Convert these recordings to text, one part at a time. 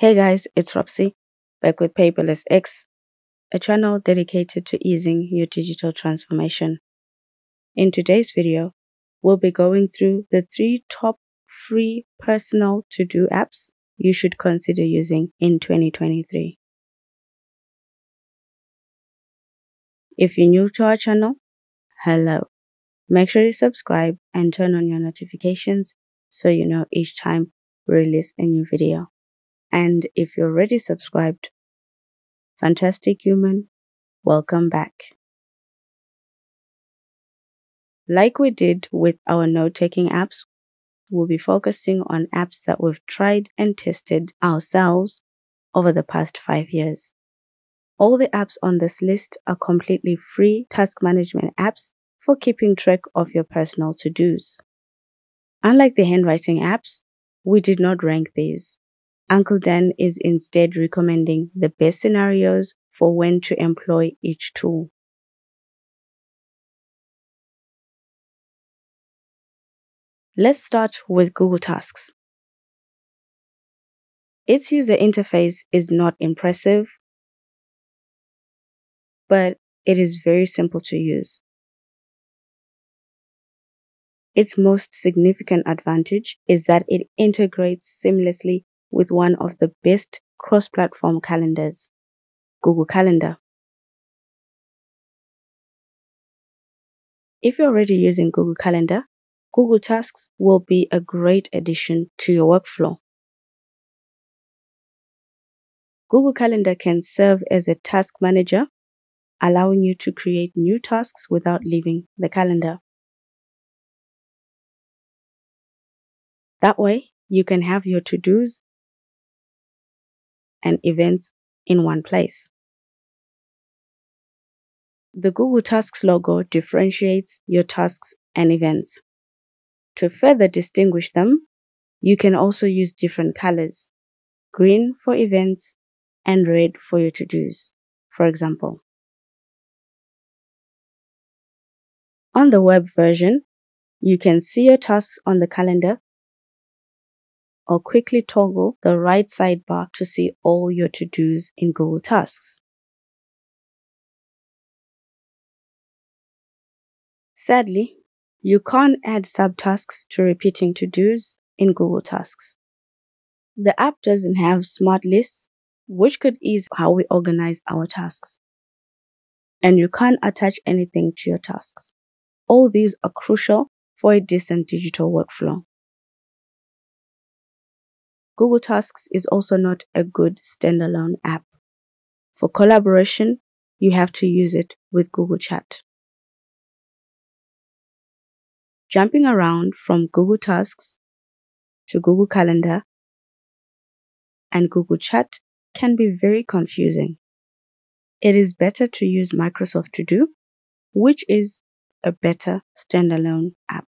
Hey guys, it's Ropsy, back with Paperless X, a channel dedicated to easing your digital transformation. In today's video, we'll be going through the three top free personal to-do apps you should consider using in 2023. If you're new to our channel, hello. Make sure you subscribe and turn on your notifications so you know each time we release a new video. And if you're already subscribed, fantastic human, welcome back. Like we did with our note taking apps, we'll be focusing on apps that we've tried and tested ourselves over the past five years. All the apps on this list are completely free task management apps for keeping track of your personal to dos. Unlike the handwriting apps, we did not rank these. Uncle Dan is instead recommending the best scenarios for when to employ each tool. Let's start with Google Tasks. Its user interface is not impressive, but it is very simple to use. Its most significant advantage is that it integrates seamlessly with one of the best cross-platform calendars, Google Calendar. If you're already using Google Calendar, Google Tasks will be a great addition to your workflow. Google Calendar can serve as a task manager, allowing you to create new tasks without leaving the calendar. That way, you can have your to-dos and events in one place. The Google Tasks logo differentiates your tasks and events. To further distinguish them, you can also use different colors, green for events and red for your to-dos, for example. On the web version, you can see your tasks on the calendar or quickly toggle the right sidebar to see all your to-dos in Google Tasks. Sadly, you can't add subtasks to repeating to-dos in Google Tasks. The app doesn't have smart lists, which could ease how we organize our tasks. And you can't attach anything to your tasks. All these are crucial for a decent digital workflow. Google Tasks is also not a good standalone app. For collaboration, you have to use it with Google Chat. Jumping around from Google Tasks to Google Calendar and Google Chat can be very confusing. It is better to use Microsoft To Do, which is a better standalone app.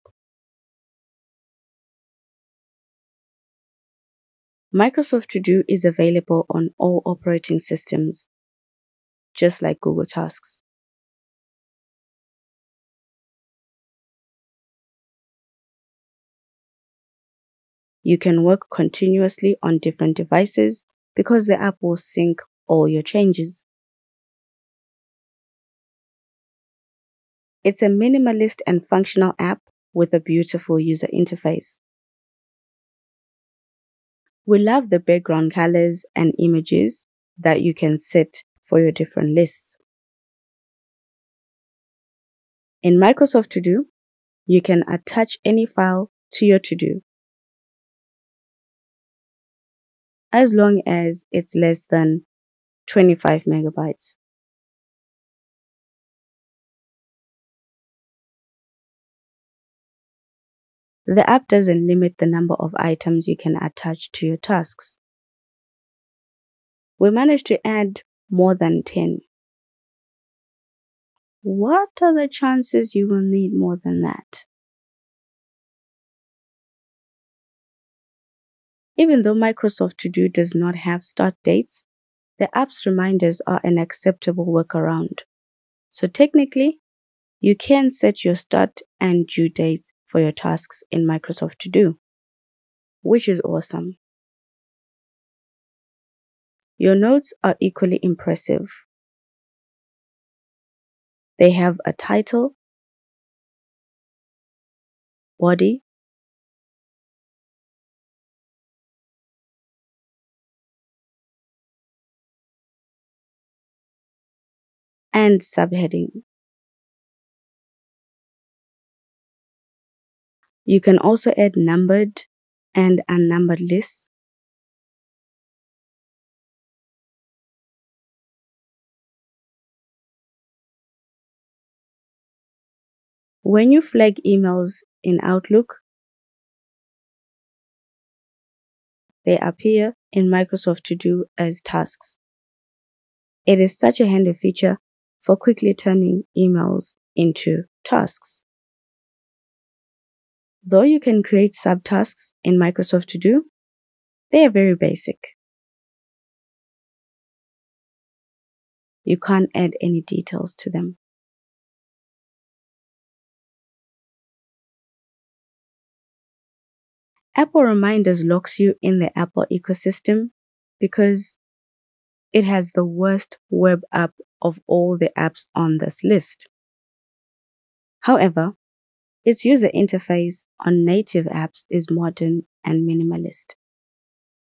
Microsoft To Do is available on all operating systems, just like Google Tasks. You can work continuously on different devices because the app will sync all your changes. It's a minimalist and functional app with a beautiful user interface. We love the background colors and images that you can set for your different lists. In Microsoft To Do, you can attach any file to your to do. As long as it's less than 25 megabytes. The app doesn't limit the number of items you can attach to your tasks. We managed to add more than 10. What are the chances you will need more than that? Even though Microsoft To Do does not have start dates, the app's reminders are an acceptable workaround. So technically, you can set your start and due dates for your tasks in Microsoft To Do, which is awesome. Your notes are equally impressive. They have a title, body, and subheading. You can also add numbered and unnumbered lists. When you flag emails in Outlook, they appear in Microsoft To Do as tasks. It is such a handy feature for quickly turning emails into tasks. Though you can create subtasks in Microsoft To Do, they are very basic. You can't add any details to them. Apple Reminders locks you in the Apple ecosystem because it has the worst web app of all the apps on this list. However, its user interface on native apps is modern and minimalist.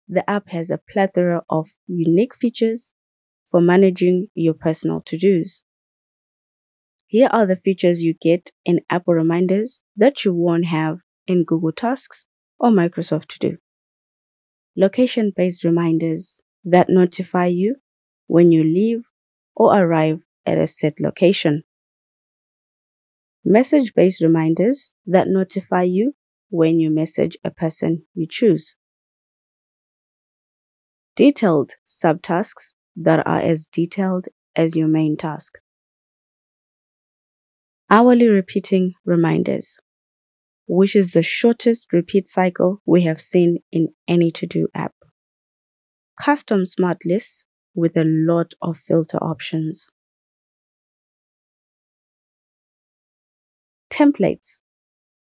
The app has a plethora of unique features for managing your personal to-dos. Here are the features you get in Apple Reminders that you won't have in Google Tasks or Microsoft To Do. Location based reminders that notify you when you leave or arrive at a set location. Message based reminders that notify you when you message a person you choose. Detailed subtasks that are as detailed as your main task. Hourly repeating reminders which is the shortest repeat cycle we have seen in any to do app. Custom smart lists with a lot of filter options. Templates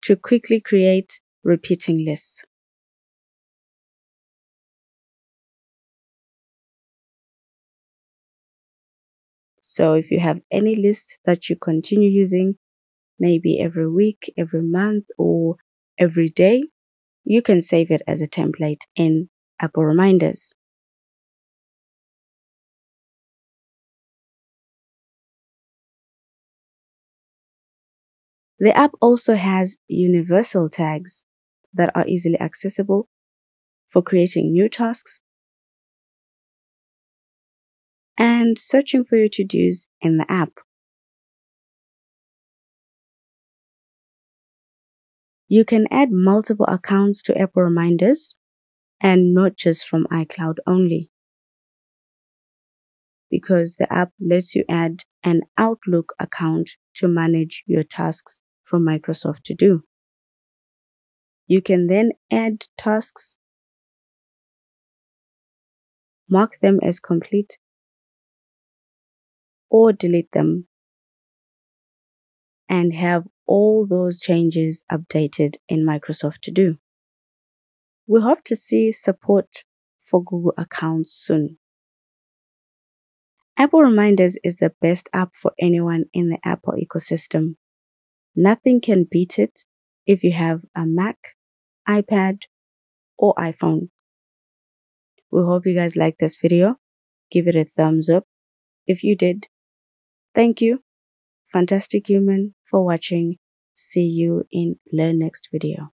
to quickly create repeating lists. So if you have any list that you continue using, maybe every week, every month, or every day, you can save it as a template in Apple Reminders. The app also has universal tags that are easily accessible for creating new tasks and searching for your to-dos in the app. You can add multiple accounts to Apple Reminders and not just from iCloud only. Because the app lets you add an Outlook account to manage your tasks from Microsoft To Do. You can then add tasks, mark them as complete, or delete them, and have all those changes updated in Microsoft To Do. We hope to see support for Google accounts soon. Apple Reminders is the best app for anyone in the Apple ecosystem. Nothing can beat it if you have a Mac, iPad, or iPhone. We hope you guys liked this video. Give it a thumbs up. If you did, thank you fantastic human for watching. See you in the next video.